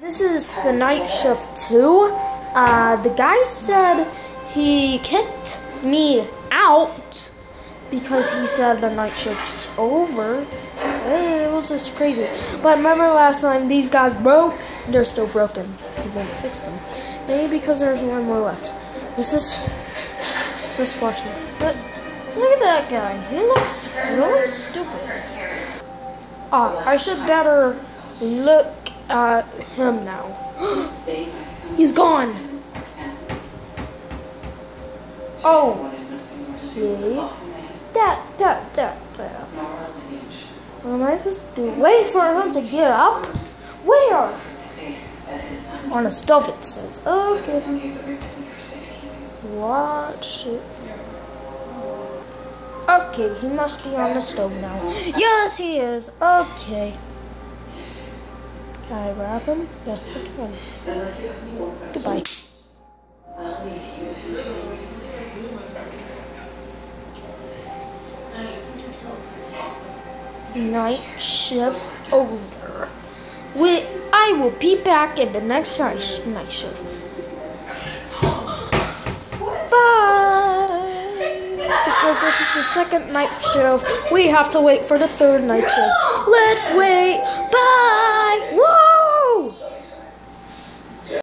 This is the night shift two. Uh, the guy said he kicked me out because he said the night shift's over. Eh, It was just crazy. But remember last time these guys broke? They're still broken. He won't fix them. Maybe because there's one more left. This is just watching. But look at that guy. He looks really stupid. Ah, I should better look at him now. He's gone. Oh, okay. That, that, that, that. Am I supposed to? Wait for him to get up? Where? On a stove it says. Okay. Watch it. Okay, he must be on the stove now. Yes, he is. Okay. Can I grab him? Yes, I can. Goodbye. Night shift over. We, I will be back in the next night, night shift. Because this is the second night shift, we have to wait for the third night shift. Let's wait. Bye. Woo!